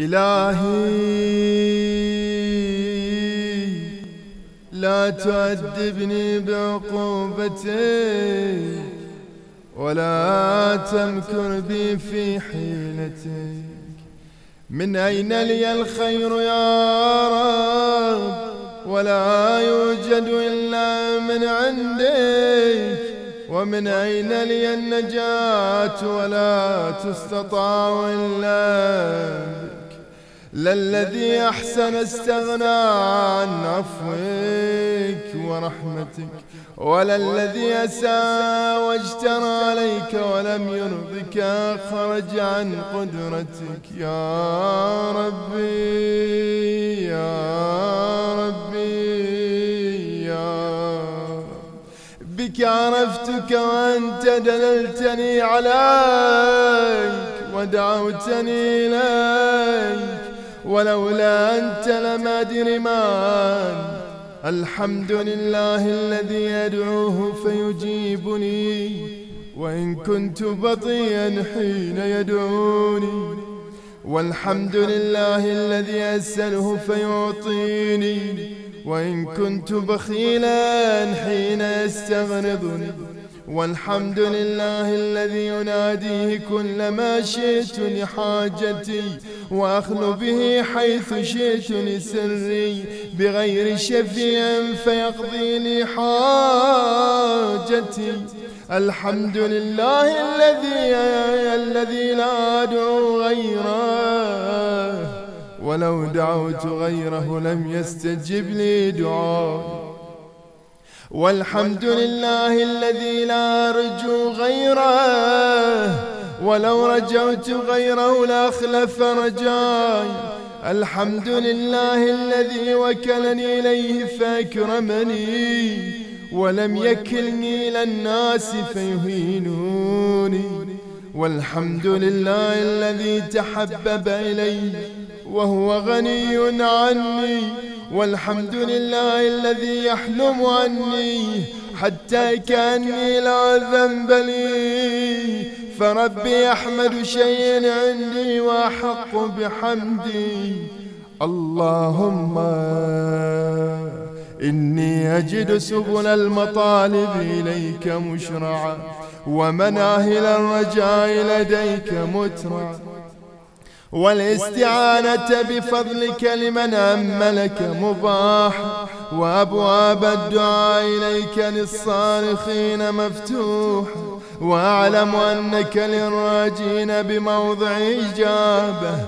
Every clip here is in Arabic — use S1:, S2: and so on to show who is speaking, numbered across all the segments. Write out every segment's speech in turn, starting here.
S1: إلهي. لا تؤدبني بعقوبتك ولا تمكر بي في حيلتك. من أين لي الخير يا رب؟ ولا يوجد إلا من عندك. ومن أين لي النجاة؟ ولا تستطاع إلا للذي أحسن استغنى عن عفوك ورحمتك ولا الذي أساء واجترى عليك ولم يرضك خرج عن قدرتك. يا ربي يا ربي يا بك عرفتك وأنت دللتني عليك ودعوتني إليك. ولولا أنت لما أدري من الحمد لله الذي يدعوه فيجيبني وإن كنت بطيئا حين يدعوني. والحمد لله الذي أسأله فيعطيني وإن كنت بخيلا حين يستغرضني والحمد لله الذي يناديه كلما شئت لحاجتي وأخلو به حيث شئت لسري بغير شفيع فيقضي لي حاجتي. الحمد لله الذي الذي لا أدعو غيره ولو دعوت غيره لم يستجب لي دعائي والحمد لله الذي لا أرجو غيره. ولو رجوت غيره لأخلف رجاي. الحمد لله الذي وكلني إليه فأكرمني. ولم يكلني إلى الناس فيهينوني. والحمد لله الذي تحبب إلي وهو غني عني. والحمد لله الذي يحلم عني حتى كأني لا ذنب لي. فربي أحمد شيء عندي وأحق بحمدي. اللهم إني أجد سبل المطالب إليك مشرعا. ومناهل الرجاء لديك مترعا والاستعانة بفضلك لمن أملك مباح وأبواب الدعاء إليك للصارخين مفتوح. وأعلم أنك للراجين بموضع إجابة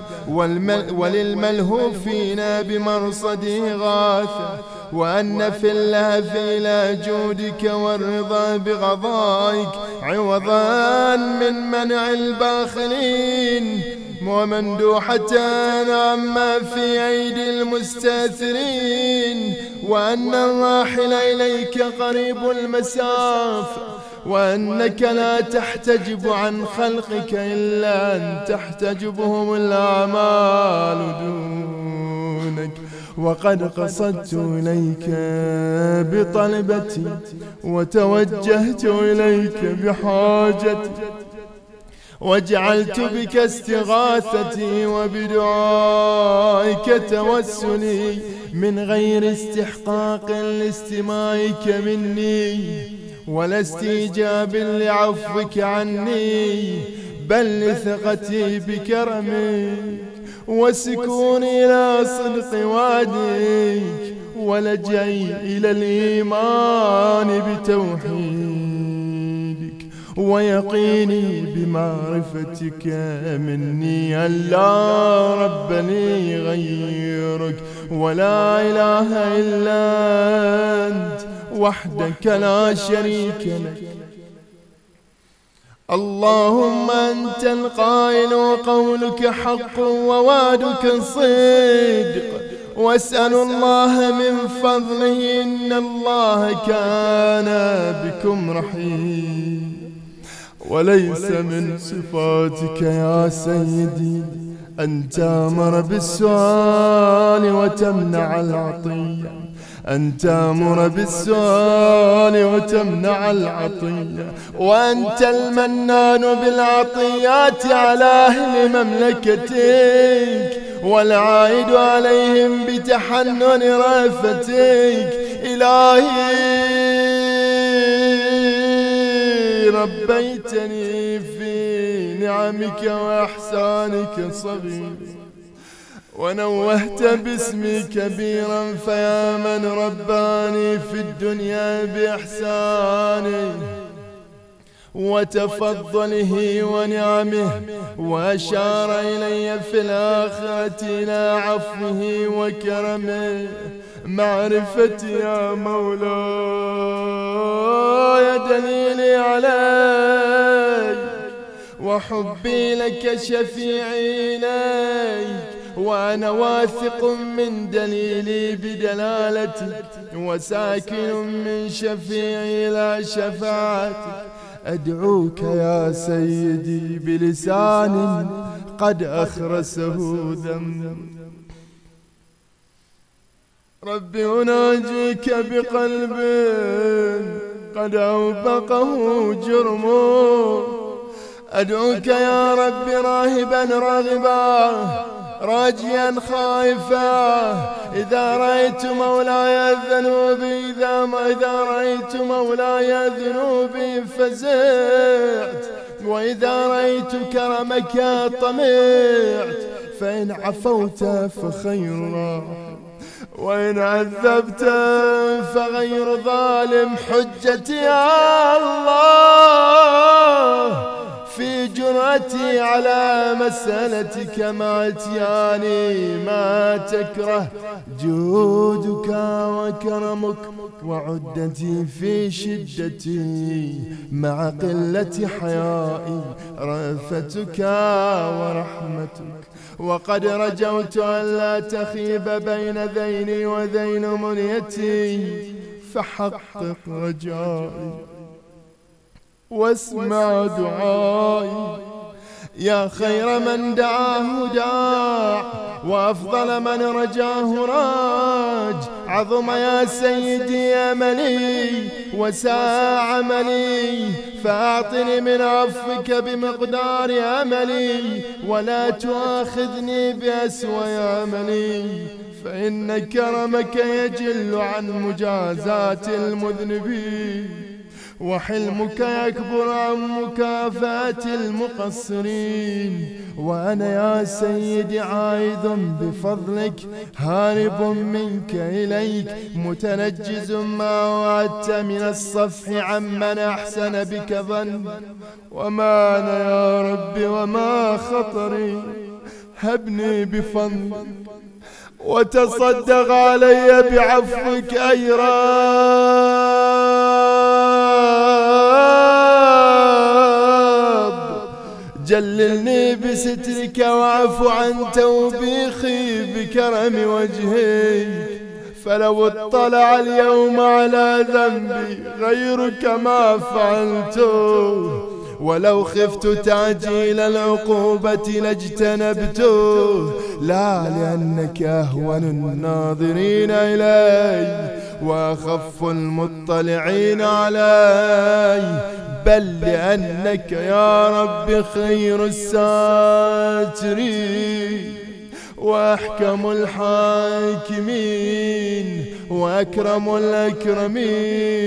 S1: وللملهوفين بمرصد إغاثة. وأن في اللهف إلى جودك والرضا بغضائك عوضا من منع الباخلين. ومندوحة عما في أيدي المستاثرين وأن الراحل إليك قريب المسافة وأنك لا تحتجب عن خلقك إلا أن تحتجبهم الأعمال دونك. وقد قصدت إليك بطلبتي وتوجهت إليك بحاجتي. وجعلت بك استغاثتي وبدعائك توسلي من غير استحقاق لاستماعك مني ولا استيجاب لعفوك عني بل لثقتي بكرمك وسكوني إلى صدق وعدك ولجئي إلى الإيمان بتوحيدك ويقيني بمعرفتك مني. أن لا رب لي غيرك. ولا إله إلا أنت. وحدك لا شريك لك. اللهم أنت القائل وقولك حق ووعدك صدق. واسأل الله من فضله إن الله كان بكم رحيم. وليس من صفاتك يا سيدي أن تأمر بالسؤال وتمنع العطية. أن تأمر بالسؤال وتمنع العطية. وأنت المنان بالعطيات على أهل مملكتك. والعائد عليهم بتحنن رأفتك. إلهي. ربيتني في نعمك وإحسانك صغير. ونوهت باسمي كبيرا فيا من رباني في الدنيا بإحسانه وتفضله ونعمه وأشار إلي في الآخرة إلى عفوه وكرمه. معرفتي يا مولاي دليلي عليك وحبي لك شفيعي إليك وأنا واثق من دليلي بدلالتك وساكن من شفيعي إلى شفاعتك. أدعوك يا سيدي بلسان قد أخرسه ذنب. ربي أناجيك بقلب قد أوبقه جرمه أدعوك يا ربي راهبا راغبا راجيا خائفا. إذا رأيت مولاي ذنوبي إذا ما إذا رأيت مولاي ذنوبي فزعت. وإذا رأيت كرمك طمعت فإن عفوت فخير وإن عذبت فغير ظالم حجتي يا الله في جرأتي على مسألتك مع إتياني ما تكره جودك وكرمك وعدتي في شدتي مع قلة حيائي رأفتك ورحمتك. وقد رجوت ألا تخيب بين ذيني وذين منيتي فحقق رجائي واسمع دعائي. يا خير من دعاه داع وأفضل من رجاه راج. عظم يا سيدي أملي وساء عملي فأعطني من عفوك بمقدار أملي ولا تؤاخذني بأسوأ عملي. فإن كرمك يجل عن مجازات المذنبين. وحلمك يكبر عن مكافاة المقصرين. وأنا يا سيدي عائد بفضلك هارب منك إليك متنجز ما وعدت من الصفح عمن أحسن بك ظن. وما أنا يا ربي وما خطري؟ هبني بفضلك وتصدق علي بعفوك أي جللني بسترك وعفو عن توبيخي بكرم وجهك فلو اطلع اليوم على ذنبي غيرك ما فعلته ولو خفت تعجيل العقوبة لاجتنبته لا لأنك أهون الناظرين إلي وأخف المطلعين علي. بل لأنك يا رب خير الساترين وأحكم الحاكمين وأكرم الأكرمين.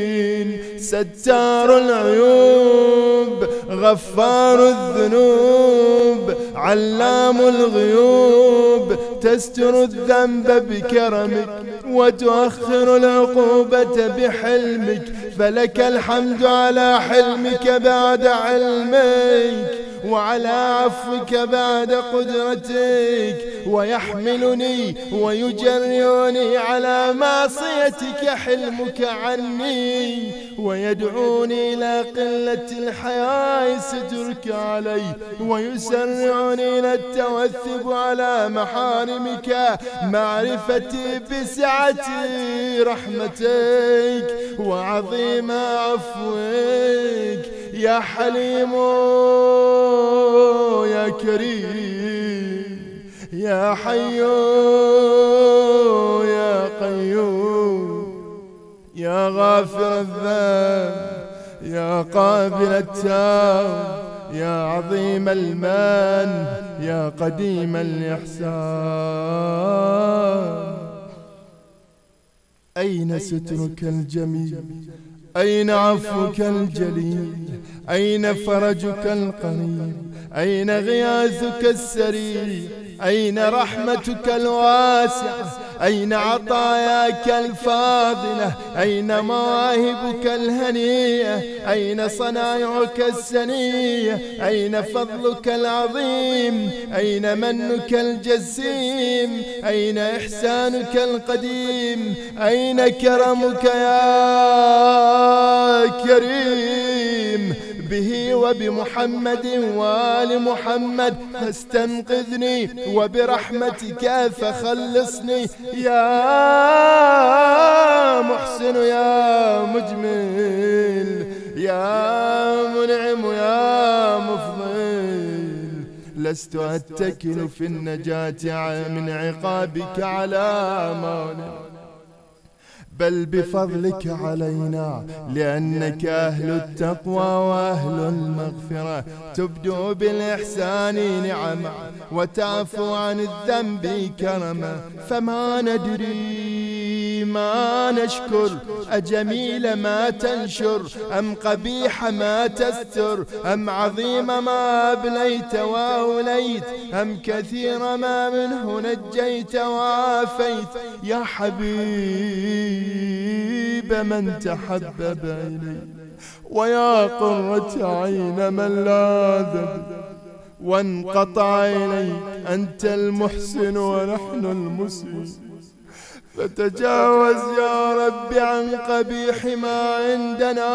S1: ستار العيوب غفار الذنوب علام الغيوب تستر الذنب بكرمك وتؤخر العقوبة بحلمك فلك الحمد على حلمك بعد علمك وعلى عفوك بعد قدرتك ويحملني ويجرعني على معصيتك حلمك عني ويدعوني إلى قلة الحياة سترك علي ويسرعني إلى التوثب على محارمك معرفتي بسعة رحمتك وعظيم عفوك. يا حليم يا كريم يا حي يا قيوم يا غافر الذنب يا قابل التوب. يا عظيم المن يا قديم الإحسان. أين سترك الجميل؟ أين عفوك الجليل؟ أين فرجك القريب أين غياثك السرير؟ أين رحمتك الواسعة؟ أين عطاياك الفاضلة؟ أين مواهبك الهنية؟ أين صنائعك السنية؟ أين فضلك العظيم؟ أين منك الجسيم؟ أين إحسانك القديم؟ أين كرمك يا كريم؟ به وبمحمد وآل محمد فاستنقذني وبرحمتك فخلصني. يا محسن يا مجمل يا منعم يا مفضل. لست أتكل في النجاة من عقابك على مانع. بل بفضلك علينا لأنك أهل التقوى وأهل المغفرة. تبدو بالإحسان نعما وتعفو عن الذنب كرما فما ندري ما نشكر. أجميل ما تنشر. أم قبيح ما تستر. أم عظيم ما أبليت وأوليت. أم كثير ما منه نجيت وعافيت. يا حبيب. حبيب من تحبب إلي. ويا قرة عين من لاذ وانقطع إليك أنت المحسن ونحن المسيء. فتجاوز يا رب عن قبيح ما عندنا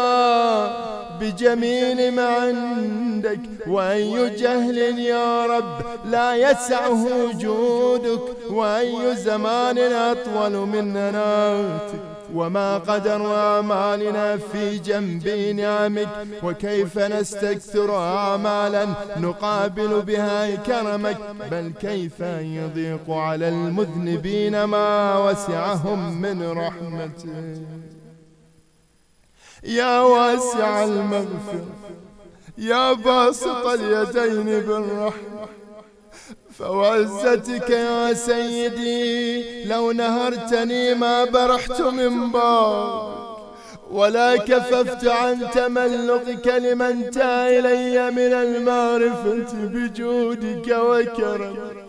S1: بجميل ما عندك وأي جهل يا رب لا يسعه وجودك وأي زمان أطول من ناتك وما قدر أعمالنا في جنب نعمك. وكيف نستكثر أعمالا؟ نقابل بها كرمك. بل كيف يضيق على المذنبين ما وسعهم من رحمتك يا واسع المغفرة. يا باسط اليدين بالرحمة. فوعزتك يا سيدي لو نهرتني ما برحت من باب ولا كففت عن تملقك لمن إلي من المعرفة بجودك وكرمك.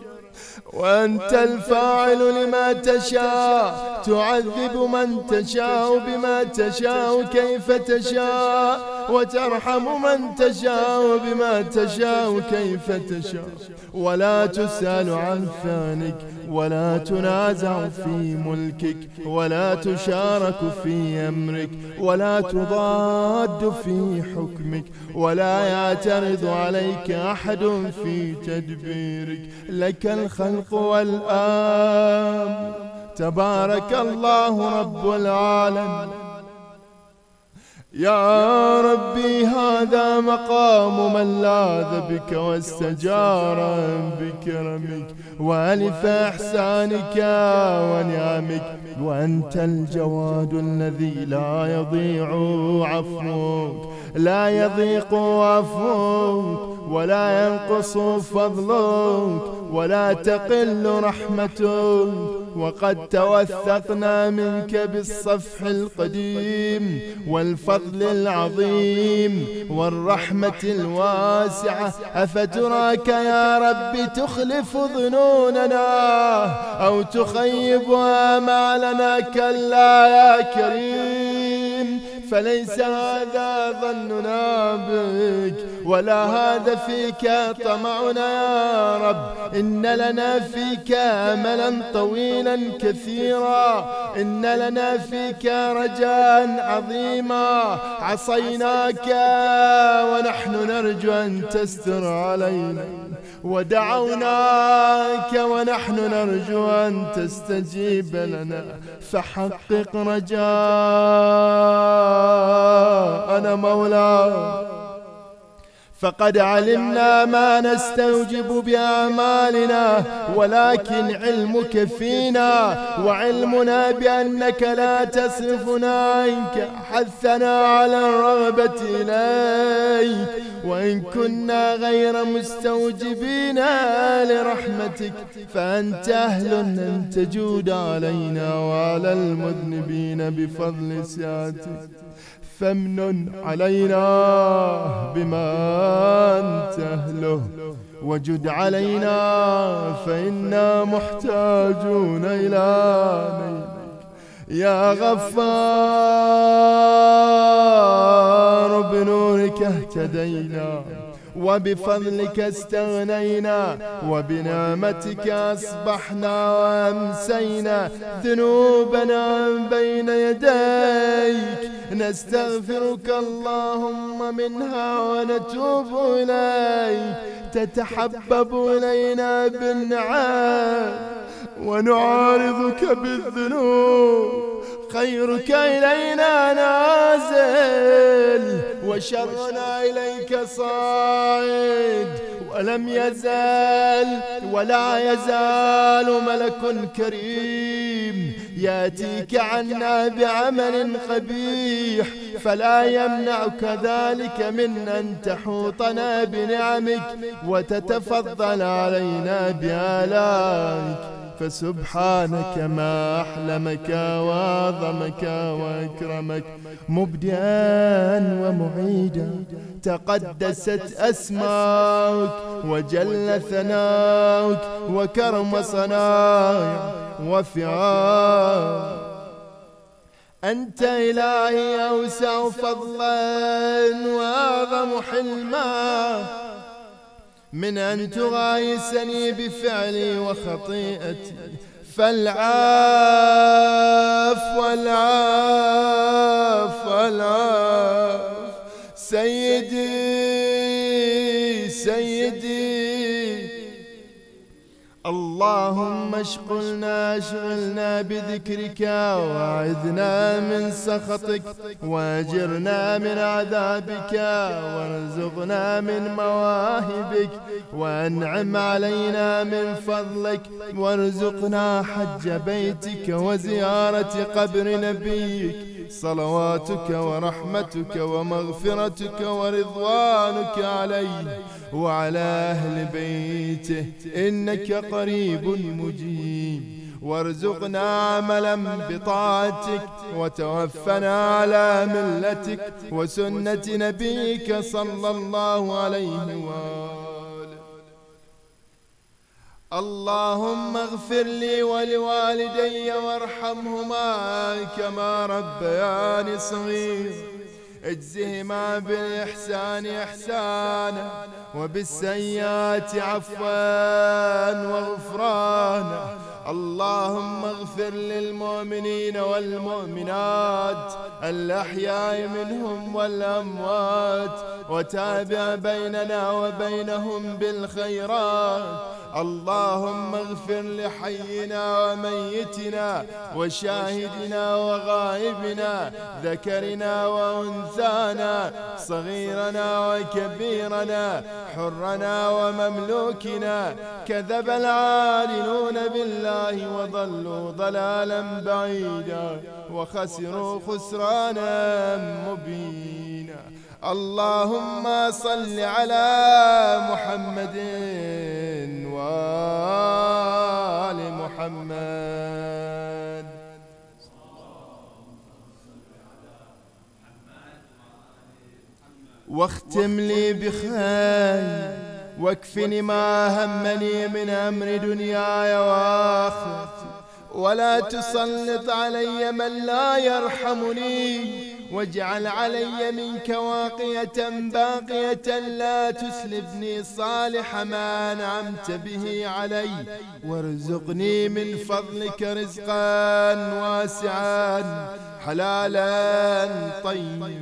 S1: وأنت الفاعل لما تشاء. تعذب من تشاء بما تشاء كيف تشاء. وترحم من تشاء بما تشاء كيف تشاء. ولا تسأل عن فانك ولا تنازع في ملكك ولا تشارك في أمرك ولا تضاد في حكمك ولا يعترض عليك أحد في تدبيرك. لك الخلق والآم تبارك الله رب العالمين. يا ربي هذا مقام من لاذ بك واستجار بكرمك والف إحسانك ونعمك وأنت الجواد الذي لا يضيع عفوك. لا يضيق عفوك. ولا ينقص فضلك ولا تقل رحمتك. وقد توثقنا منك بالصفح القديم والفضل العظيم والرحمة الواسعة. أفتراك يا رب تخلف ظنوننا أو تخيب آمالنا كلا يا كريم؟ فليس هذا ظننا بك ولا هذا فيك طمعنا يا رب. إن لنا فيك أملا طويلا كثيرا. إن لنا فيك رجاء عظيما. عصيناك ونحن نرجو أن تستر علينا. ودعوناك ونحن نرجو أن تستجيب لنا. فحقق رجاءنا مولاي فقد علمنا ما نستوجب بأعمالنا ولكن علمك فينا وعلمنا بأنك لا تصرفنا عنك حثنا على الرغبة إليك. وإن كنا غير مستوجبين لرحمتك فأنت أهل أن تجود علينا وعلى المذنبين بفضل سعتك. فامنن علينا بما أنت أهله. وجد علينا فإنا محتاجون إلى يا غفار بنورك اهتدينا. وبفضلك استغنينا وبنعمتك أصبحنا وأمسينا ذنوبنا بين يديك. نستغفرك اللهم منها ونتوب إليك. تتحبب إلينا بالنعام ونعارضك بالذنوب. خيرك إلينا نازل وشرنا إليك صاعد. ولم يزال ولا يزال ملك كريم. ياتيك عنا بعمل قبيح فلا يمنعك ذلك من أن تحوطنا بنعمك وتتفضل علينا بآلائك. فسبحانك ما أحلمك وأعظمك وأكرمك مبدئا ومعيدا. تقدست أسماؤك وجل ثناؤك وكرم صنائع وفعال أنت إلهي أوسع فضلا وأعظم حلما. من أن تغايسني بفعلي وخطيئتي. فالعاف والعاف والعاف. سيدي سيدي. اللهم اشغلنا اشغلنا بذكرك واعذنا من سخطك واجرنا من عذابك وارزقنا من مواهبك وانعم علينا من فضلك وارزقنا حج بيتك وزيارة قبر نبيك. صلواتك ورحمتك ومغفرتك ورضوانك عليه وعلى أهل بيته إنك قريب مجيب. وارزقنا عملا بطاعتك وتوفنا على ملتك وسنة نبيك صلى الله عليه وآله اللهم اغفر لي ولوالدي وارحمهما كما ربياني صغير. اجزهما بالإحسان إحسانا وبالسيئات عفوا وغفرانا. اللهم اغفر للمؤمنين والمؤمنات الأحياء منهم والأموات وتابع بيننا وبينهم بالخيرات اللهم اغفر لحينا وميتنا وشاهدنا وغائبنا ذكرنا وأنثانا صغيرنا وكبيرنا حرنا ومملوكنا كذب العالنون بالله وضلوا ضلالا بعيدا وخسروا خسرانا مبينا. اللهم صل على محمد وآل محمد. واختم لي بخير واكفني ما همني من أمر دنياي وآخرتي ولا تسلط علي من لا يرحمني. واجعل علي منك واقية باقية لا تسلبني صالح ما أنعمت به علي. وارزقني من فضلك رزقا واسعا حلالا طيبا.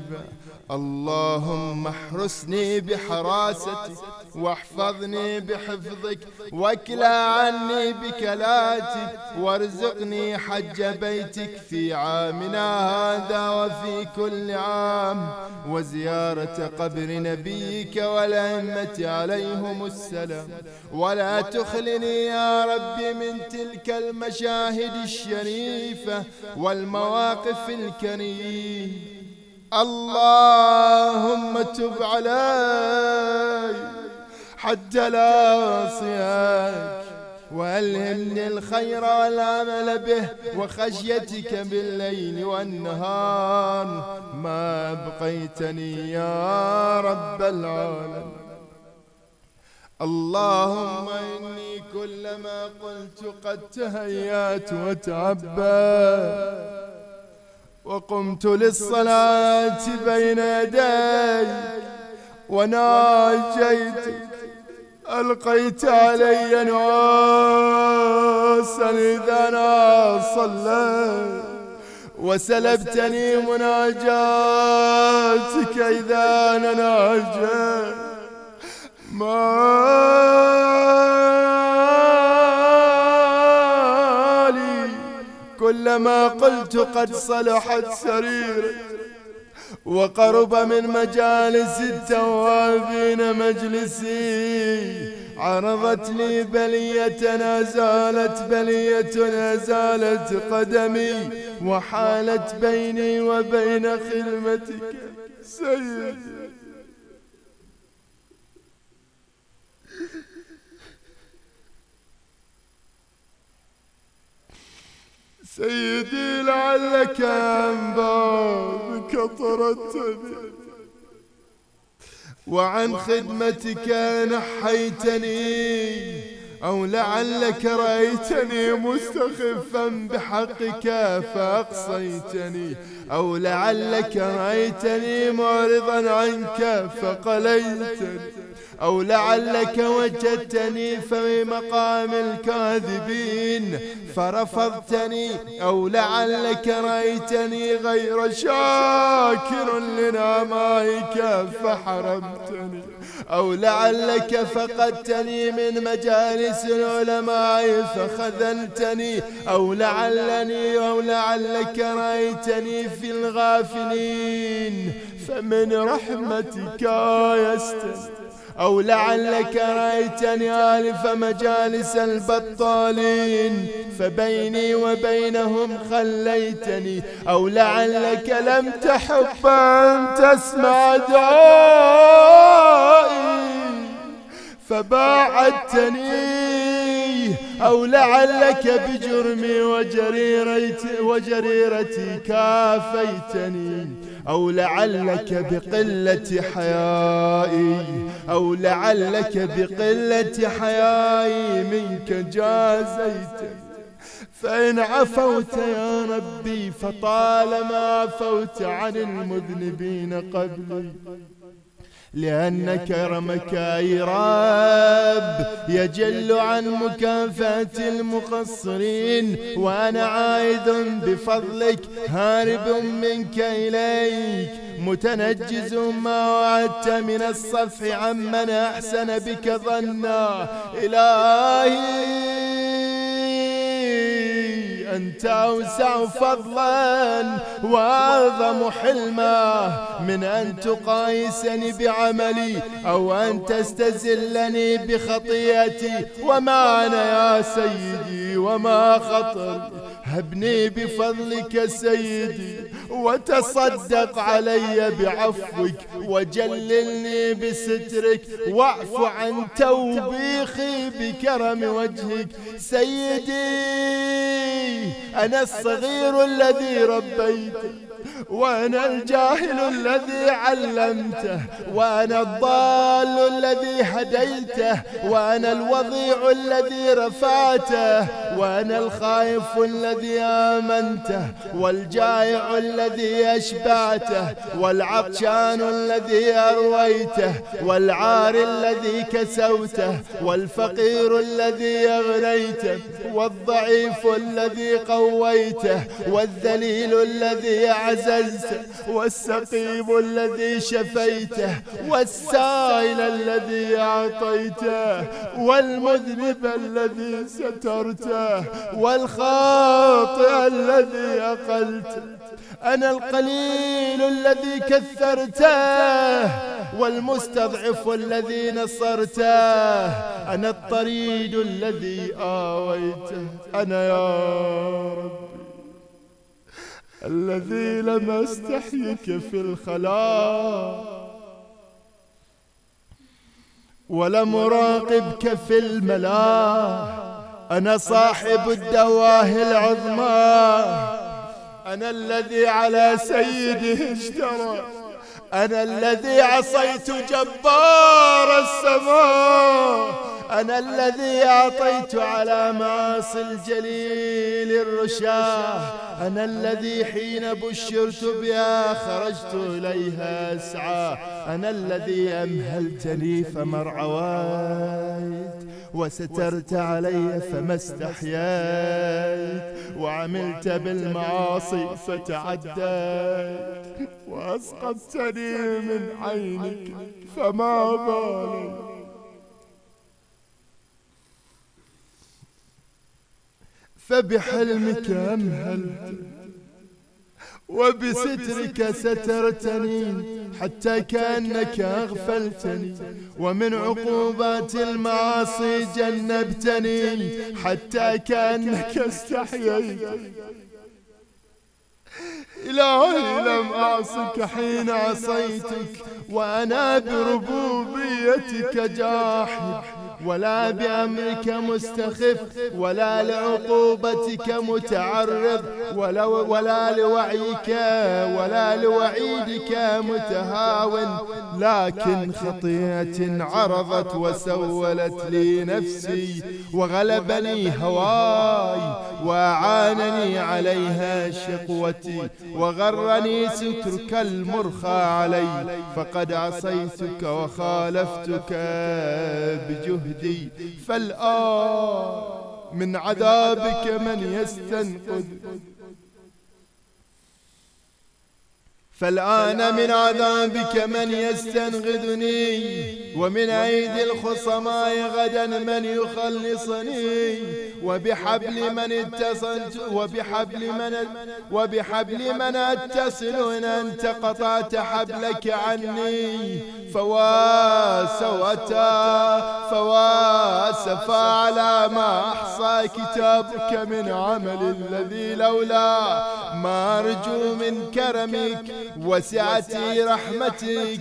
S1: اللهم احرسني بحراستك واحفظني بحفظك واكلى عني بكلاتك وارزقني حج بيتك في عامنا هذا وفي كل عام. وزيارة قبر نبيك والأئمة عليهم السلام. ولا تخلني يا رب من تلك المشاهد الشريفة والمواقف الكريمة. اللهم تب علي حتى لا أصياك وألهمني الخير والعمل به وخشيتك بالليل والنهار. ما أبقيتني يا رب العالمين. اللهم إني كلما قلت قد تهيأت وتعبأت وقمت للصلاة بين يديك وناجيتك ألقيت علي نعاسا إذا أنا صليت وسلبتني مناجاتك إذا أنا ناجيت مالي كلما قلت قد صلحت سريري وقرب من مجالس التوابين مجلسي عرضت لي بلية نزالت بلية نزالت قدمي وحالت بيني وبين خدمتك سيدي. سيدي لعلك عن بابك طردتني وعن خدمتك نحيتني. أو لعلك رأيتني مستخفا بحقك فأقصيتني. أو لعلك رأيتني معرضا عنك فقليتني. أو لعلك وجدتني في مقام الكاذبين فرفضتني. أو لعلك رأيتني غير شاكر لنعمائك فحرمتني. أو لعلك فقدتني من مجالس العلماء فخذلتني أو لعلني أو لعلك رأيتني في الغافلين. فمن رحمتك يستسقي أو لعلك رأيتني آلف مجالس البطالين فبيني وبينهم خليتني. أو لعلك لم تحب أن تسمع دعائي فباعدتني. أو لعلك بجرمي وجريرتي, وجريرتي كافيتني. أو لعلك بقلة حيائي أو لعلك بقلة حيائي منك جازيتني فإن عفوت يا ربي فطالما عفوت عن المذنبين قبلي. لأن كرمك أي رب يجل عن مكافأة المقصرين. وأنا عائد بفضلك هارب منك إليك. متنجز ما وعدت من الصفح عمن أحسن بك ظنا. إلهي. أنت أوسع فضلا وأعظم حلما من أن تقايسني بعملي أو أن تستزلني بخطيئتي. وما أنا يا سيدي وما خطر. هبني بفضلك سيدي. وتصدق علي بعفوك وجللني بسترك واعف عن توبيخي بكرم وجهك. سيدي أنا الصغير الذي ربيته وأنا الجاهل الذي علمته وأنا الضال الذي هديته. وأنا الوضيع الذي رفعته. وأنا الخائف الذي آمنته. والجائع الذي أشبعته. والعطشان الذي أرويته. والعار الذي كسوته. والفقير الذي أغنيته. والضعيف الذي قويته. والذليل الذي أعزته عززته والسقيم الذي شفيته والسائل الذي أعطيته والمذنب الذي سترته والخاطئ الذي أقلته أنا القليل الذي كثرته والمستضعف الذي نصرته أنا الطريد الذي آويته أنا يا رب الذي لم أستحيك في الخلاء. ولم راقبك في الملأ. أنا صاحب الدواه العظمى. أنا الذي على سيده اشترى. أنا الذي عصيت جبار السماء. أنا الذي أعطيت على معاصي الجليل الرشاه أنا الذي حين بشرت بها خرجت إليها أسعى. أنا الذي أمهلتني فما رعويت وسترت علي فما استحييت. وعملت بالمعاصي فتعديت. وأسقطتني من عينك فما بالي فبحلمك أمهلت وبسترك سترتني حتى كأنك أغفلتني. ومن عقوبات المعاصي جنبتني حتى كأنك استحييت. إلهي لم أعصك حين عصيتك وأنا بربوبيتك جاحد. ولا بأمرك مستخف ولا لعقوبتك متعرض ولا, ولا لوعيك ولا لوعيدك متهاون. لكن خطيئة عرضت وسولت لي نفسي وغلبني هواي وأعانني عليها شقوتي وغرني سترك المرخى علي. فقد عصيتك وخالفتك بجهد جهدي فالآن من عذابك من يستنقذ. فالآن من عذابك من يستنغذني ومن أيدي الخصماء غدا من يخلصني. وبحبل من اتصلت وبحبل من وبحبل من اتصل إن أنت قطعت حبلك عني. فواس وتا. فواس على ما أحصى كتابك من عمل الذي لولا ما أرجو من كرمك. وسعة رحمتك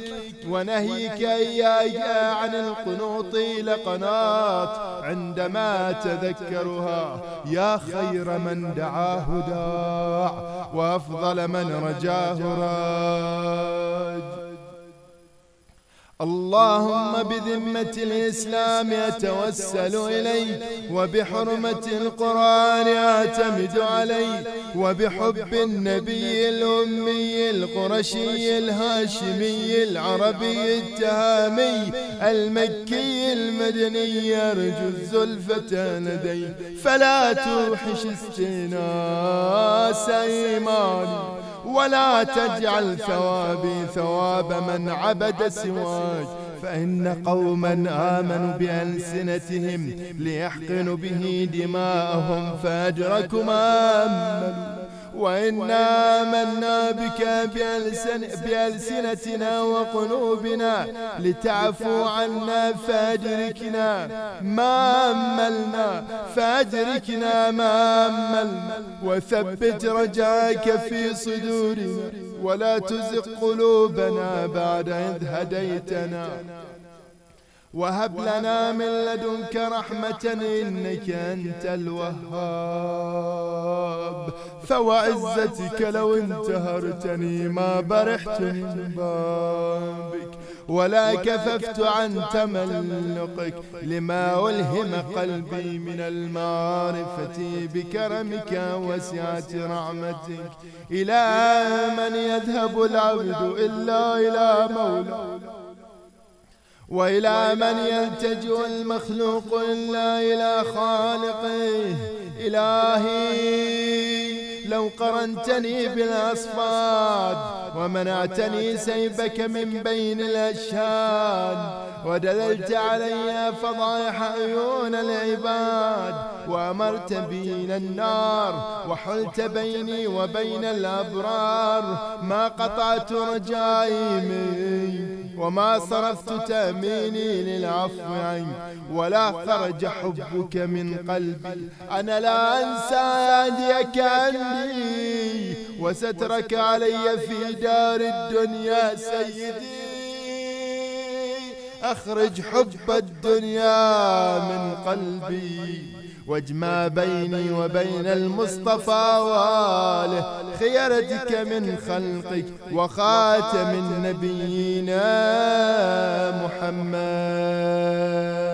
S1: ونهيك إياي عن القنوط لقناط عندما تذكرها يا خير من دعاه داع وأفضل من رجاه راج. اللهم بذمة الإسلام أتوسل إليك وبحرمة القرآن أعتمد عليك وبحب النبي الأمي القرشي الهاشمي العربي التهامي المكي المدني يرجو الزلفة لدي فلا توحش استناس إيماني. ولا تجعل ثوابي ثواب من عبد سواك. فإن قوما آمنوا بألسنتهم ليحقنوا به دماءهم فأدركوا ما أملوا وإنا آمنا بك بألسن بألسنتنا وقلوبنا لتعفو عنا فأدركنا ما أملنا فأدركنا ما أملنا وثبت رجاك في صدورنا ولا تزغ قلوبنا بعد إذ هديتنا. وهب لنا من لدنك رحمة إنك أنت الوهاب. فوعزتك لو انتهرتني ما برحت من بابك. ولا كففت عن تملقك. لما ألهم قلبي من المعرفة بكرمك وسعة رحمتك. إلى من يذهب العبد إلا إلى مولاه وإلى من يلتجئ المخلوق إلا إلى خالقه إلهي. لو قرنتني بالأصفاد ومنعتني سيفك من بين الأشهاد ودللت علي فضائح عيون العباد وأمرت بين النار وحلت بيني وبين الأبرار ما قطعت رجائي منك وما صرفت تأميني للعفو عنك ولا خرج حبك من قلبي أنا لا أنسى هديك عني وسترك علي في دار الدنيا سيدي. أخرج حب الدنيا من قلبي واجمع بيني وبين المصطفى وآله خيرتك من خلقك وخاتم نبينا محمد.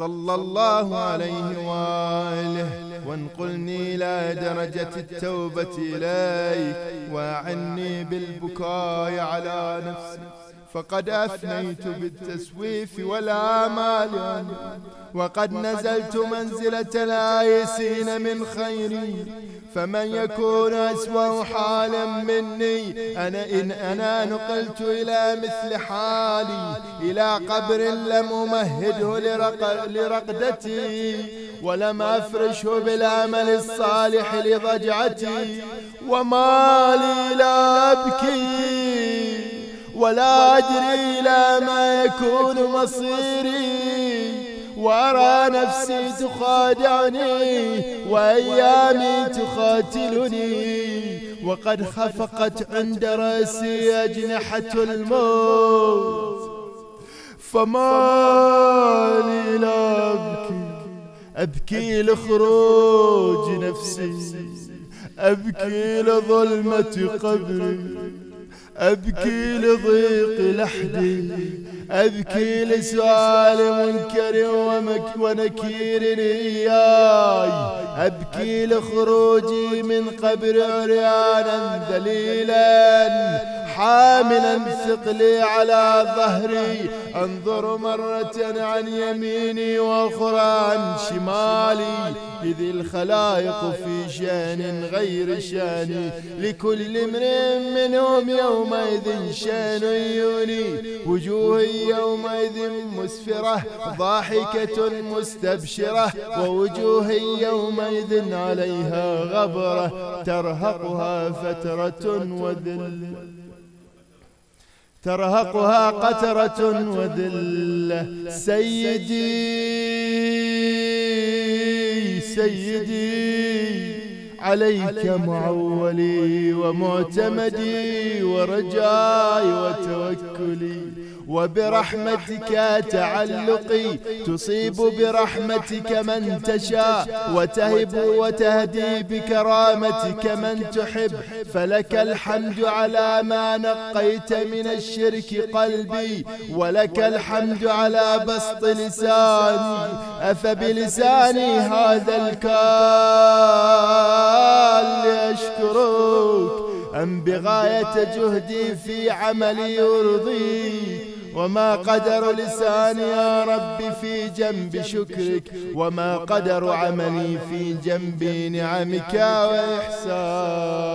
S1: صلى الله عليه وآله. وانقلني إلى درجة التوبة إليك وأعني بالبكاء على نفسي فقد أفنيت بالتسويف والآمال وقد نزلت منزلة الآيسين من خيري فمن يكون أسوأ حالا مني أنا إن أنا نقلت إلى مثل حالي. إلى قبر لم أمهده لرق لرقدتي. ولم أفرشه بالعمل الصالح لضجعتي. وما لي لا أبكي. ولا أدري إلى ما يكون مصيري. وأرى نفسي تخادعني وأيامي تخاتلني. وقد خفقت عند رأسي أجنحة الموت. فما لي لا أبكي أبكي لخروج نفسي. أبكي لظلمة قبري. أبكي لضيق لحدي. أبكي لسؤال منكر ونكير إياي أبكي لخروجي من قبر عريانا ذليلا. حاملا ثقلي على ظهري. انظر مرة عن يميني وأخرى عن شمالي. إذ الخلائق في شأن غير شأني. لكل امرئ منهم يومئذ شأن يوني وجوه يومئذ مسفرة ضاحكة مستبشرة. ووجوه يومئذ عليها غبرة. ترهقها فترة وذل. ترهقها قترة وذلة. سيدي سيدي عليك معولي ومعتمدي ورجائي وتوكلي. وبرحمتك تعلقي تصيب برحمتك من تشاء وتهب وتهدي بكرامتك من تحب. فلك الحمد على ما نقيت من الشرك قلبي. ولك الحمد على بسط لساني. أفبلساني هذا الكال أشكرك أم بغاية جهدي في عملي يرضيك وما قدر لساني يا رب في جنب شكرك. وما قدر عملي في جنب نعمك وإحسانك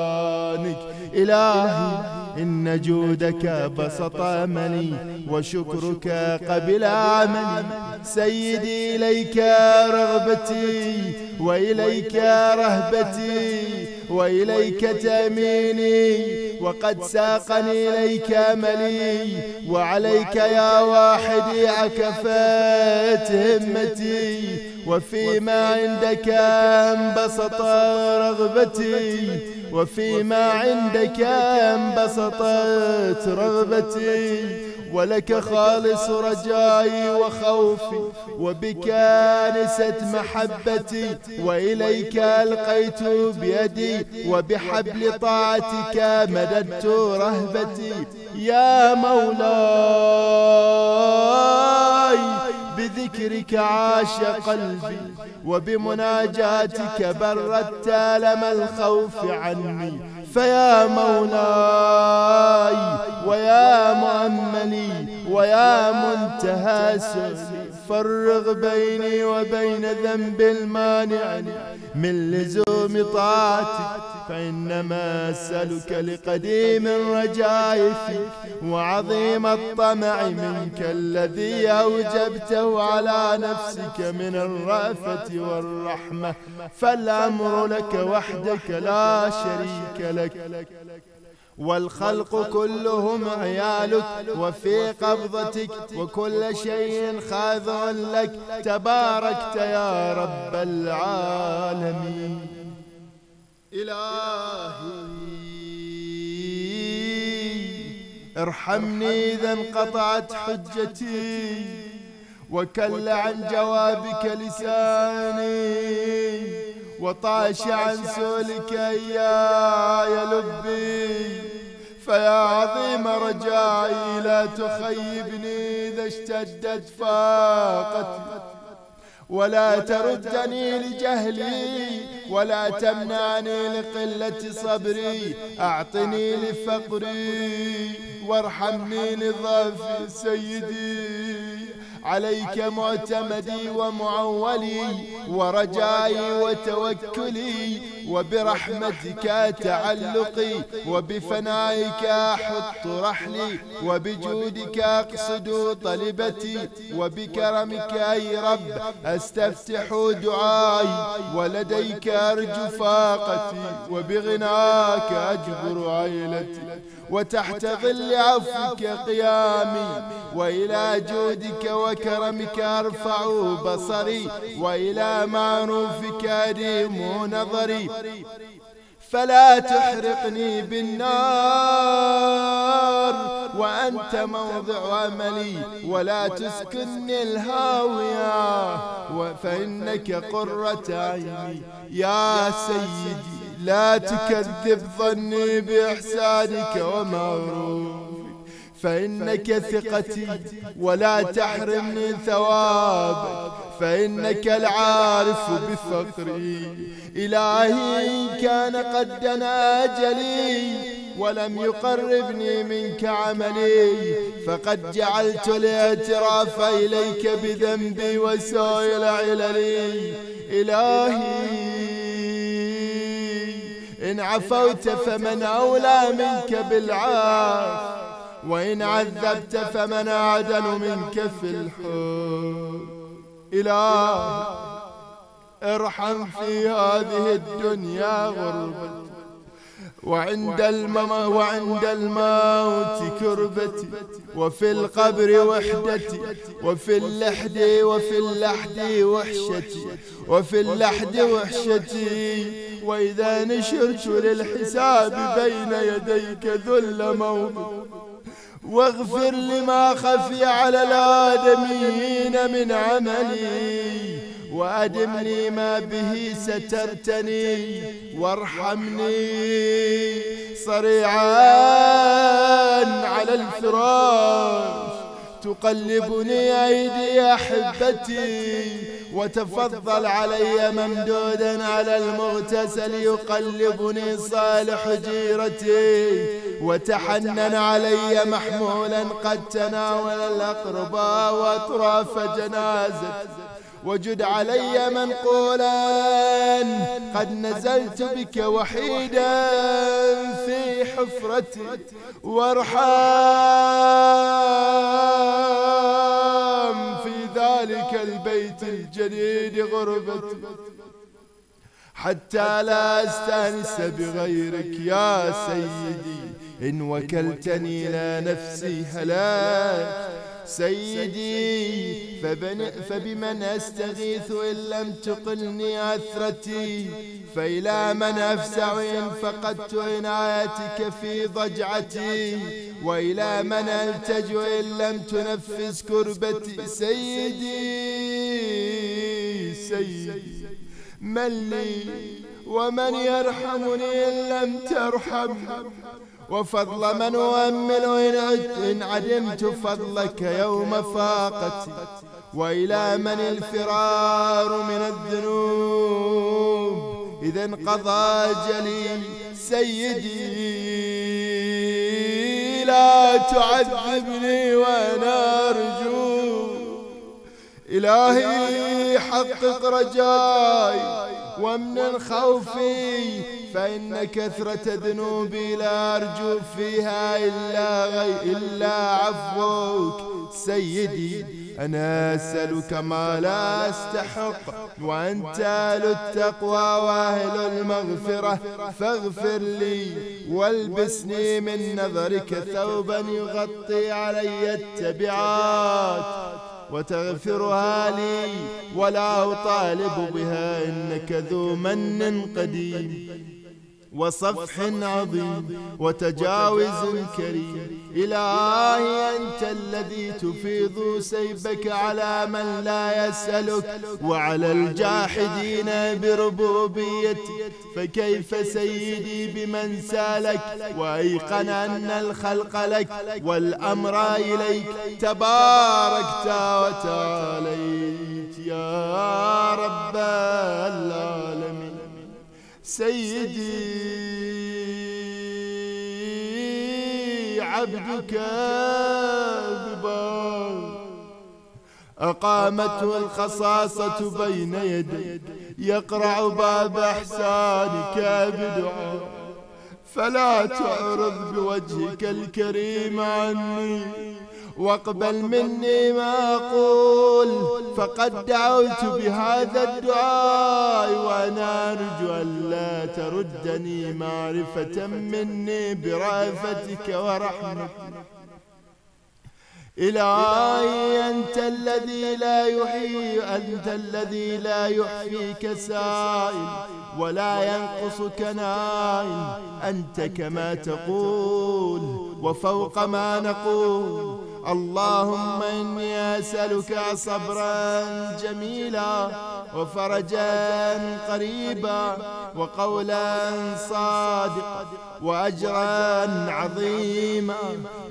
S1: إلهي إن جودك بسط أملي وشكرك قبل عملي. سيدي إليك رغبتي وإليك رهبتي وإليك تأميني. وقد ساقني إليك أملي وعليك يا واحدي عكفت همتي وفيما عندك أنبسط رغبتي وفيما عندك انبسطت رغبتي. ولك خالص رجائي وخوفي. وبك آنست محبتي. وإليك ألقيت بيدي. وبحبل طاعتك مددت رهبتي. يا مولاي بذكرك عاش قلبي. وبمناجاتك بردت لم الخوف عني. فيا مولاي ويا مؤملي ويا منتهى سؤلي فرغ بيني وبين ذنب المانع. من لزوم طاعتك فإنما أسألك لقديم الرجاء فيك وعظيم الطمع منك الذي أوجبته على نفسك من الرأفة والرحمة. فالأمر لك وحدك لا شريك لك. والخلق كلهم عيالك وفي قبضتك وكل شيء خاضع لك. تباركت يا رب العالمين. إلهي ارحمني إذا انقطعت حجتي وكل عن جوابك لساني. وطاش عن سؤلك يا لبي. فيا عظيم رجائي لا تخيبني إذا اشتدت فاقتي ولا تردني لجهلي ولا تمنعني لقلة صبري. أعطني لفقري وارحمني لضعفي سيدي. عليك معتمدي ومعولي ورجائي وتوكلي وبرحمتك تعلقي وبفنائك أحط رحلي وبجودك أقصد طلبتي وبكرمك أي رب أستفتح دعائي ولديك أرجو فاقتي وبغناك أجبر عيلتي. وتحت ظل عفوك قيامي وإلى جودك وكرمك أرفع بصري وإلى معروفك أديم نظري. فلا تحرقني بالنار وأنت موضع أملي ولا تسكنني الهاوية. فإنك قرة عيني يا سيدي. لا تكذب ظني بإحسانك ومعروفك فإنك ثقتي ولا تحرمني ثوابك فإنك العارف بفقري. إلهي كان قد دنا أجلي ولم يقربني منك عملي. فقد جعلت الاعتراف إليك بذنبي وسائل عللي إلهي إن عفوت فمن أولى منك بالعاف وإن عذبت فمن أعدل منك في الحب إله ارحم في هذه الدنيا غربتي وعند المم وعند الموت كربتي وفي القبر وحدتي وفي اللحد وفي اللحد وحشتي وفي اللحد وحشتي. وإذا نشرت للحساب بين يديك ذل موضع واغفر لما خفي على الآدمين من عملي. وأدم لي ما به سترتني. وارحمني صريعا على الفراش. تقلبني أيدي أحبتي وتفضل علي ممدودا على المغتسل. يقلبني صالح جيرتي وتحنن علي محمولا قد تناول الأقرباء وأطراف جنازتي. وجد علي منقولا قد نزلت بك وحيدا في حفرتي وارحم في ذلك البيت الجديد غربتي. حتى لا أستأنس بغيرك يا سيدي إن وكلتني إلى نفسي هلاك. سيدي فبن فبمن أستغيث إن لم تقلني عثرتي فإلى من أفسع إن فقدت عنايتك في ضجعتي وإلى من ألتجئ إن لم تنفذ كربتي. سيدي سيدي من لي ومن يرحمني إن لم ترحمني وفضل من أؤمل إن عدمت فضلك يوم فاقتي وإلى من الفرار من الذنوب. إذا انقضى أجلي سيدي لا تعذبني وأنا أرجو. إلهي حقق رجاي ومن خوفي فإن كثرة ذنوبي لا أرجو فيها إلا, غي إلا عفوك. سيدي أنا أسألك ما لا أستحق. وأنت أهل التقوى وأهل المغفرة. فاغفر لي والبسني من نظرك ثوبا يغطي علي التبعات. وتغفرها لي ولا أطالب بها إنك ذو من قديم. وصفح عظيم وتجاوز كريم إلهي أنت الذي تفيض سيفك على من لا يسألك. وعلى الجاحدين بربوبيتك فكيف سيدي بمن سالك؟ وأيقن أن الخلق لك. والأمر إليك. تباركت وتعاليت. يا رب العالمين. سيدي عبدك ببار أقامته الخصاصة بين يديك يقرع باب إحسانك بدعاء. فلا تعرض بوجهك الكريم عني. واقبل مني ما أقول. فقد دعوت بهذا الدعاء وأنا أرجو أن لا تردني معرفة مني برأفتك ورحمتك. إلهي أنت الذي لا يحيي أنت الذي لا يحفيك سائل. ولا ينقصك نائل أنت كما تقول. وفوق ما نقول. اللهم إني أسألك صبرا جميلا وفرجا قريبا وقولا صادقا وأجرا عظيما.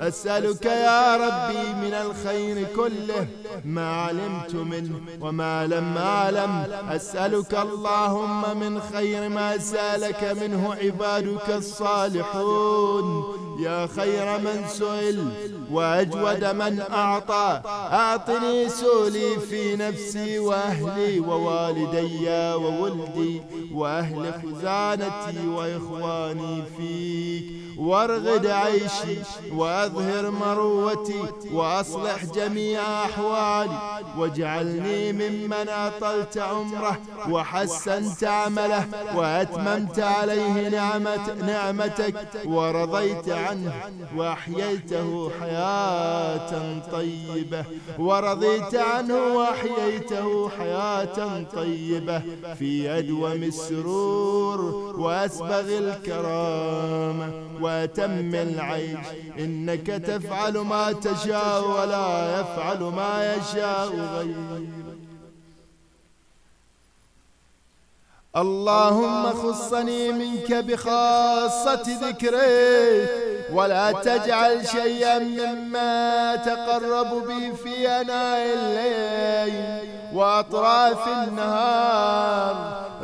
S1: أسألك يا ربي من الخير كله ما علمت منه وما لم أعلم. أسألك اللهم من خير ما سألك منه عبادك الصالحون. يا خير من سئل وأجود من أعطى. أعطني سولي في نفسي وأهلي ووالدي وولدي وأهل خزانتي وإخواني فيك. وارغد عيشي وأظهر مروتي وأصلح جميع أحوالي واجعلني ممن أطلت عمره وحسنت عمله وأتممت عليه نعمت نعمتك ورضيت عنه وأحييته حياة طيبة ورضيت عنه وأحييته حياة طيبة في أدوم السرور وأسبغ الكرامة وأتم العيش. إنك تفعل ما تشاء ولا يفعل ما يشاء غيرك. اللهم خصني منك بخاصة ذكرك ولا تجعل شيئا مما تقرب به في أناء الليل وأطراف النهار.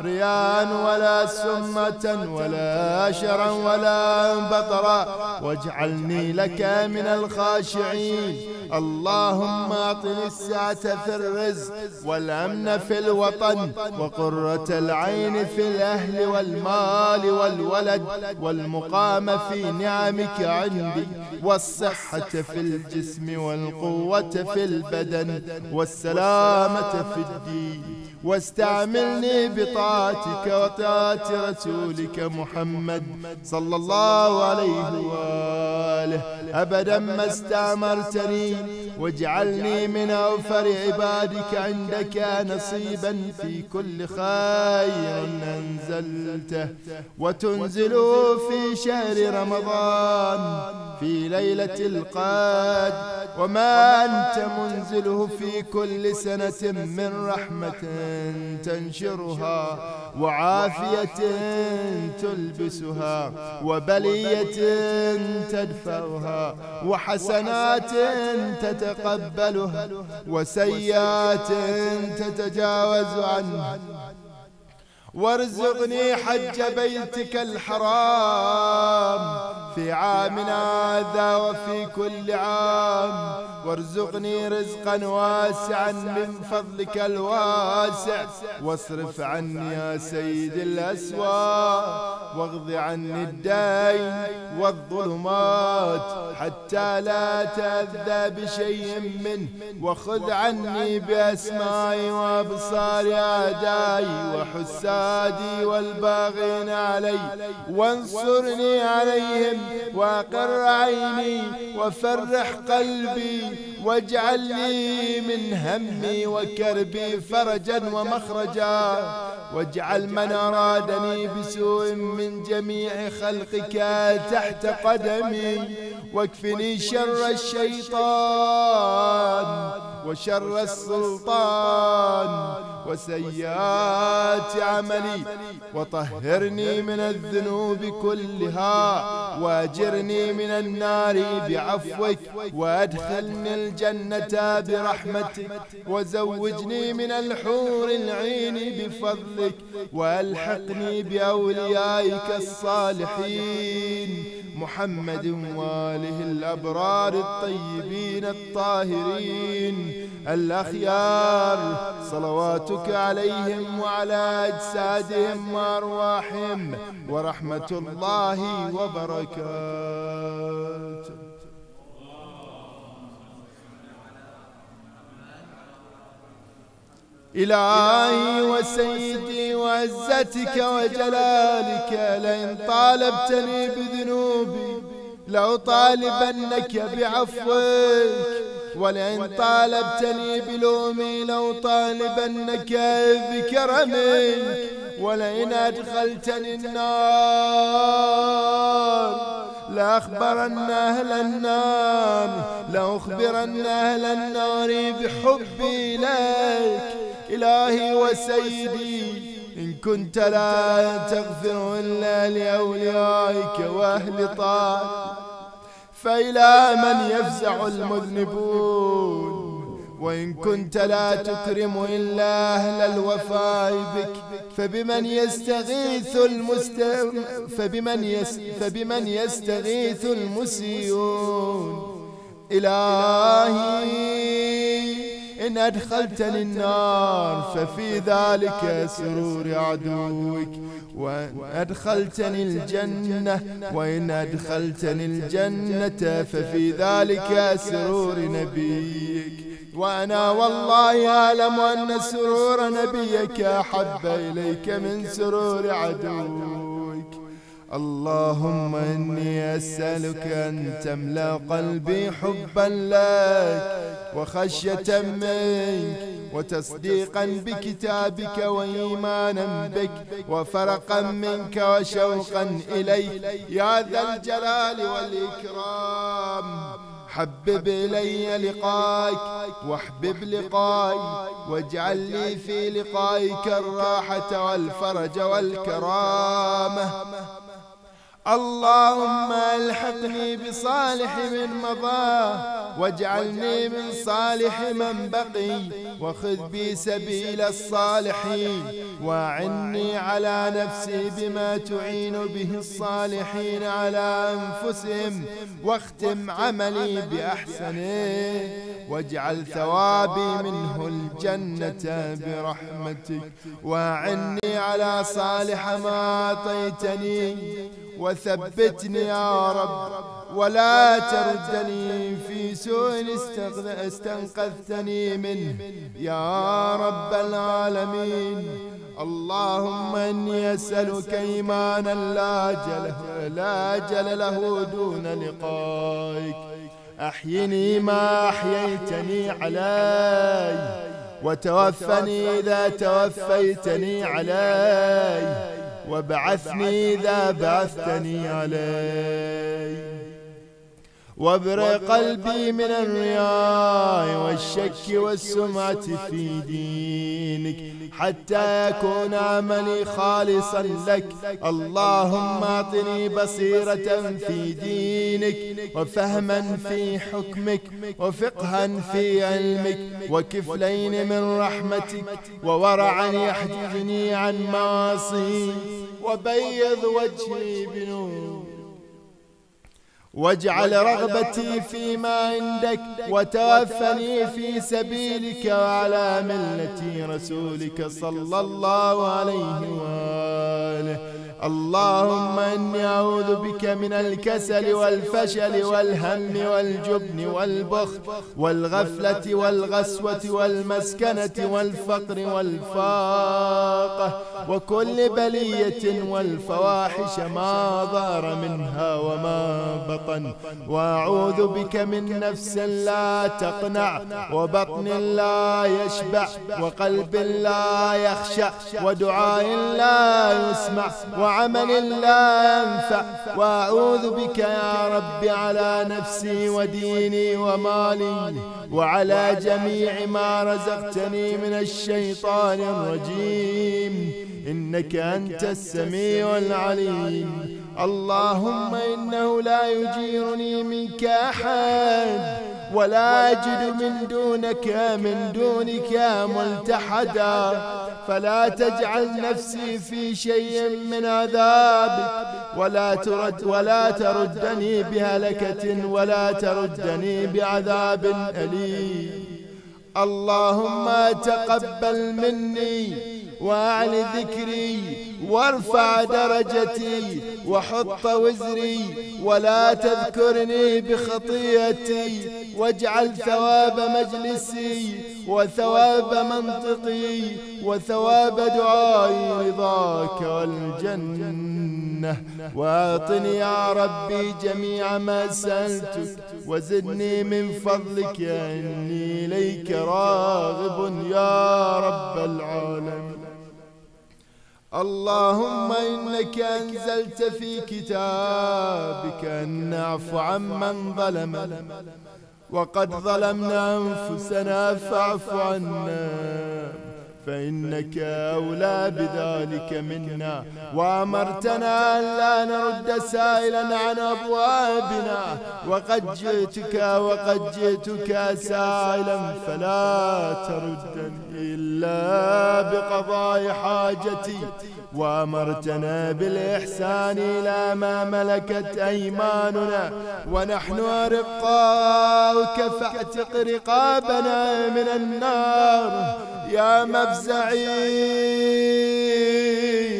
S1: رياء ولا سمة ولا شرا ولا بطرا واجعلني لك من الخاشعين. اللهم أعطني السعة في الرزق والأمن في الوطن وقرة العين في الأهل والمال والولد والمقام في نعمك عندي والصحة في الجسم والقوة في البدن والسلامة في الدين. واستعملني بطاعتك وطاعة رسولك محمد صلى الله عليه وآله. أبدا ما استعمرتني. واجعلني من أوفر عبادك عندك نصيبا في كل خير أنزلته. وتنزل في شهر رمضان في ليلة القاد وما أنت منزله في كل سنة من رحمة. تنشرها وعافية تلبسها وبلية تدفعها وحسنات تتقبلها وسيئات تتجاوز عنها. وارزقني حج بيتك الحرام. في عامنا هذا وفي كل عام. وارزقني رزقا واسعا من فضلك الواسع. واصرف عني يا سيد الأسواق واغض عني الدين والظلمات. حتى لا تأذى بشيء منه. وخذ عني بأسمائي وأبصار أعدائي. وحسادي والباغين علي وانصرني عليهم وأقر عيني وفرح قلبي واجعل لي من همي وكربي فرجا ومخرجا. واجعل من أرادني بسوء من جميع خلقك تحت قدمي. واكفني شر الشيطان وشر السلطان وسيئات عملي وطهرني من الذنوب كلها واجرني من النار بعفوك وأدخلني الجنة برحمتك وزوجني من الحور العين بفضلك وألحقني بأوليائك الصالحين. محمد وآله الأبرار الطيبين الطاهرين الأخيار صلواتك عليهم وعلى أجسادهم وأرواحهم ورحمة الله وبركاته. إلهي وسيدي وعزتك وجلالك لئن طالبتني بذنوبي لو طالبنك بعفوك ولئن طالبتني بلومي لو طالبنك بكرمك ولئن أدخلتني النار. لأخبرن أهل النار لأخبرن أهل النار بحبي لك إلهي وسيدي. إن كنت لا تغفر إلا لأوليائك وأهل طاعتك فإلى من يفزع المذنبون. وإن كنت لا تكرم إلا أهل الوفاء بك فبمن يستغيث المست فبمن يس فبمن يستغيث المسيئون إلهي إن أدخلتني النار ففي ذلك سرور عدوك. وإن أدخلتني الجنة وإن أدخلتني الجنة ففي ذلك سرور نبيك. وأنا والله أعلم أن سرور نبيك أحب إليك من سرور عدوك. اللهم إني أسألك أن تملأ قلبي حبا لك وخشية منك وتصديقا بكتابك وإيمانا بك وفرقا منك وشوقا إليك. يا ذا الجلال والإكرام. حبب إلي لقائك واحبب لقائي واجعل لي في لقائك الراحة والفرج والكرامة. اللهم الحقني بصالح من مضى واجعلني من صالح من بقي وخذ بي سبيل الصالحين واعني على نفسي بما تعين به الصالحين على أنفسهم واختم عملي بأحسنه واجعل ثوابي منه الجنة برحمتك واعني على صالح ما أعطيتني وثبتني يا رب ولا تردني في سوء استنقذتني منه. يا رب العالمين اللهم إني أسألك إيمانا لا أجل لا أجل له دون لقائك. أحيني ما أحييتني علي وتوفني إذا توفيتني علي. وابعثني إذا بعثتني علي وابر قلبي من الرياء والشك والسمعة في دينك. حتى يكون عملي خالصا لك. اللهم أعطني بصيرة في دينك وفهما في حكمك وفقها في علمك وكفلين من رحمتك وورعا يحجبني عن معاصي. وبيض وجهي بنور. واجعل رغبتي فيما عندك وتوفني في سبيلك وعلى ملة رسولك صلى الله عليه وآله. اللهم إني أعوذ بك من الكسل والفشل والهم والجبن والبخل والغفلة والغسوة والمسكنة والفقر والفاقة وكل بلية والفواحش ما ظهر منها وما بطن وأعوذ بك من نفس لا تقنع وبطن لا يشبع وقلب لا يخشع ودعاء لا يسمع وعمل لا ينفع وأعوذ بك يا رب على نفسي وديني ومالي. وعلى جميع ما رزقتني من الشيطان الرجيم. إنك أنت السميع العليم. اللهم إنه لا يجيرني منك أحد. ولا أجد من دونك من دونك ملتحدا. فلا تجعل نفسي في شيء من عذابك. ولا ترد ولا تردني بهلكة ولا تردني بعذاب أليم. اللهم تقبل مني وأعل ذكري. وارفع درجتي وحط وزري ولا تذكرني بخطيئتي واجعل ثواب مجلسي وثواب منطقي وثواب دعائي رضاك والجنة. وأعطني يا ربي جميع ما سألتك وزدني من فضلك إني إليك راغب يا رب العالمين. اللهم إنك أنزلت في كتابك أن نعفو عمن ظلم. وقد ظلمنا أنفسنا فاعف عنا. فإنك أولى بذلك منا. وأمرتنا أن لا نرد سائلا عن أبوابنا. وقد جئتك وقد جئتك سائلا فلا تردني إلا بقضاء حاجتي. وأمرتنا بالإحسان إلى ما ملكت أيماننا. ونحن أرقاؤك فاعتق رقابنا من النار. يا مفزعي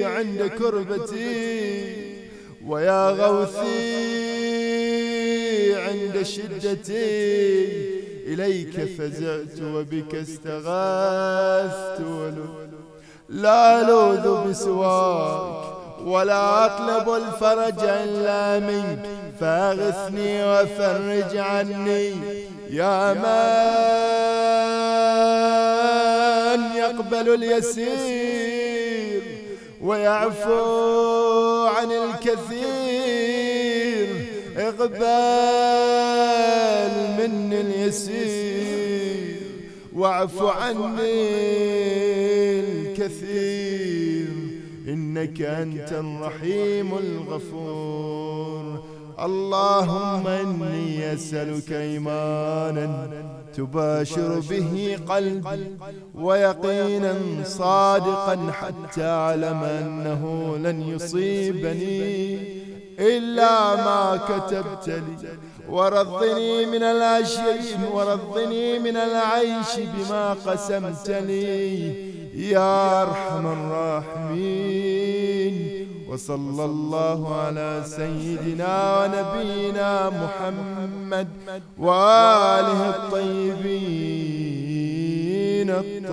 S1: عند كربتي ويا غوثي عند شدتي. إليك فزعت وبك استغاثت. لا ألوذ بسواك ولا أطلب الفرج إلا منك. فأغثني وفرج عني. يا من يقبل اليسير ويعفو عن الكثير. اقبل مني اليسير واعف عني الكثير. إنك أنت الرحيم الغفور. اللهم إني أسألك إيمانا تباشر به قلبي ويقينا صادقا حتى أعلم أنه لن يصيبني إلا ما كتبت لي. ورضني من العيش ورضني من العيش بما قسمت لي. يا أرحم الراحمين. وصلى الله على سيدنا ونبينا محمد وآله الطيبين الطاهرين.